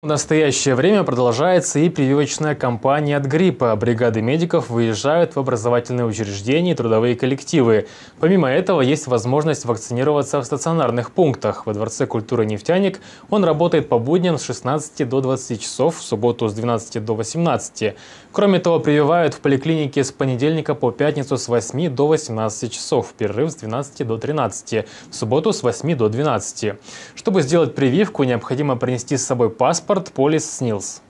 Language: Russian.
В настоящее время продолжается и прививочная кампания от гриппа. Бригады медиков выезжают в образовательные учреждения и трудовые коллективы. Помимо этого, есть возможность вакцинироваться в стационарных пунктах. Во Дворце культуры «Нефтяник» он работает по будням с 16 до 20 часов, в субботу с 12 до 18. Кроме того, прививают в поликлинике с понедельника по пятницу с 8 до 18 часов, перерыв с 12 до 13, в субботу с 8 до 12. Чтобы сделать прививку, необходимо принести с собой паспорт, паспорт полис СНИЛС.